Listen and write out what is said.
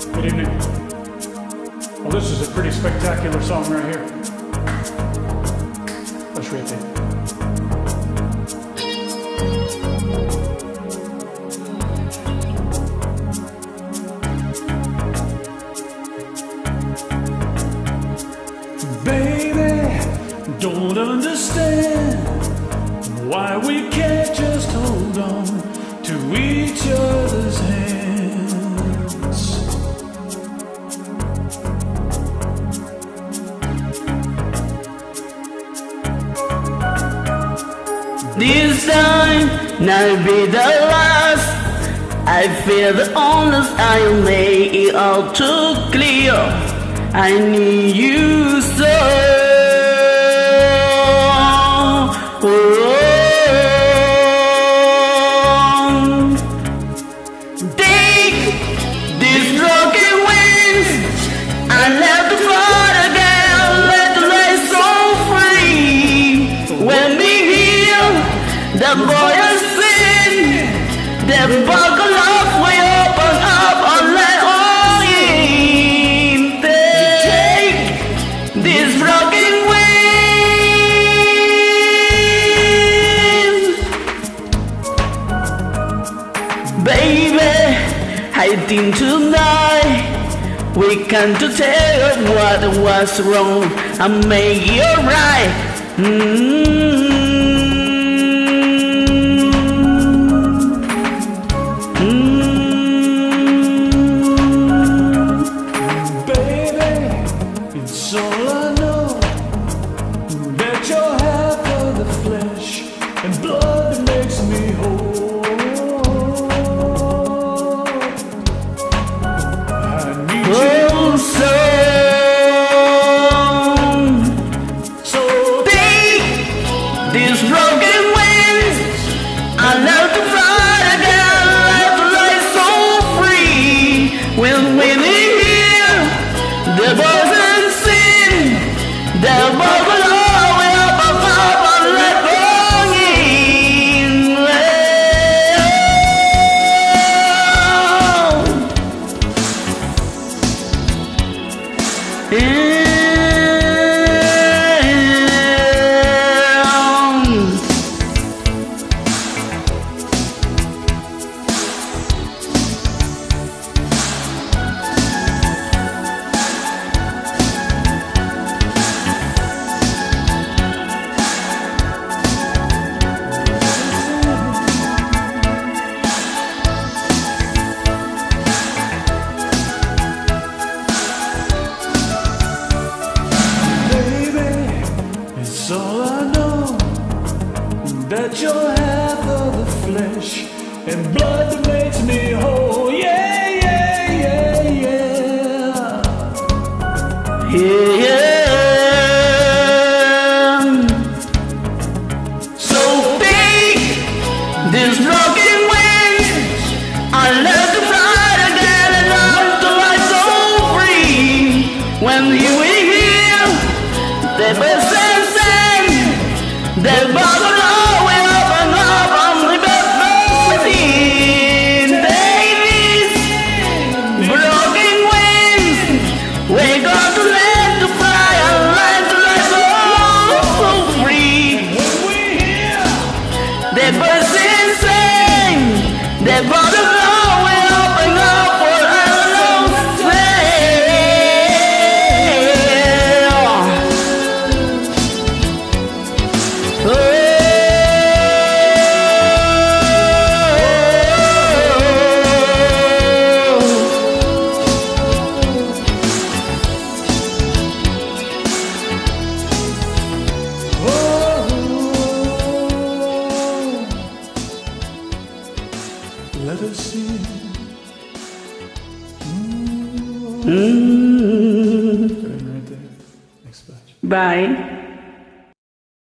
Good evening. Well, this is a pretty spectacular song right here. Let's read it. Baby, don't understand why we can't This time, not be the last. I feel the honest I made it all too clear. I need you so. Oh, the boy is sin, the buckle of we open up let all in. Take these broken wings. Baby, I think tonight we to tell what was wrong and make it right. Mm. Mm. That you're half of the flesh and blood that makes me whole. Yeah, yeah, yeah, yeah. Yeah. The birds sing, the bottom Bye.